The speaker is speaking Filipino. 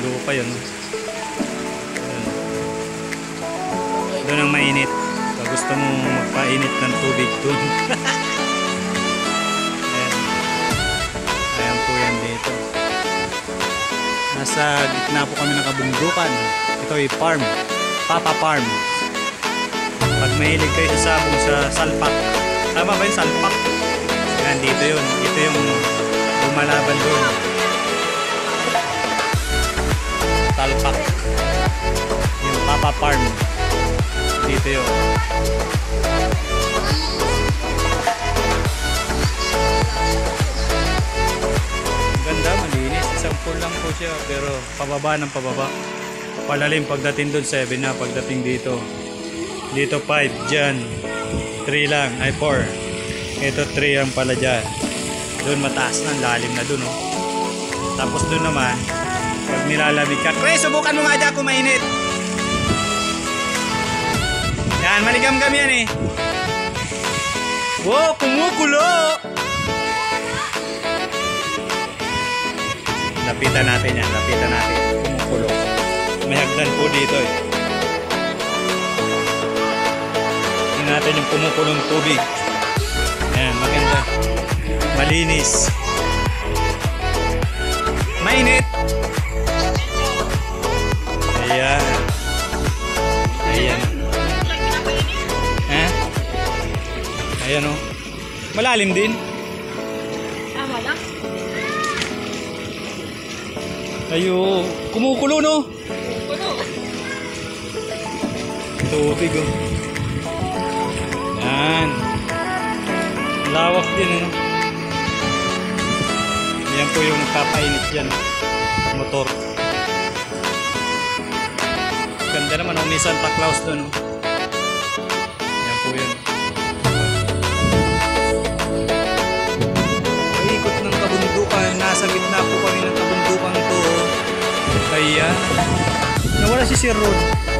kumukulo pa yun. Ayan. Doon ang mainit. Pag gusto mo magpainit ng tubig doon. Ayan. Ayan po yan dito. Nasa gitna po kami ng kabundukan. Ito ay farm. Papa Farm. Pag mahilig kayo sa sabong sa salpak. Tama ba yung salpak? Yan, dito yun. Ito yung lumalaban doon. Papa Farm. Dito yun. Ang ganda, malinis. Isang pool lang po siya. Pero pababa ng pababa. Palalim pagdating doon, 7 na pagdating dito. Dito 5, dyan 3 lang, ay 4. Ito 3 ang pala dyan. Doon mataas na, lalim na doon. Oh. Tapos doon naman, pag nilalamig ka, Pre, subukan mo nga dyan kung mainit. Yan, maligam-gam yan eh. Wow, kumukulo! Lapitan natin yan, lapitan natin. Kumukulo. May hagdan po dito eh. Tingnan natin yung kumukulong tubig. Ayan, maganda. Malinis. Mainit. Ayan. Ayan o. Malalim din. Tama lang. Ayo, kumukulo no? Puno. Tubig oh. Yan. Lawak din ano. Yan po yung nagpapainit dyan. Motor. Ganda naman oh. May Santa Claus doon oh. Po kami ng kabundukan to. oh. Kaya, nawala si Sir Rod.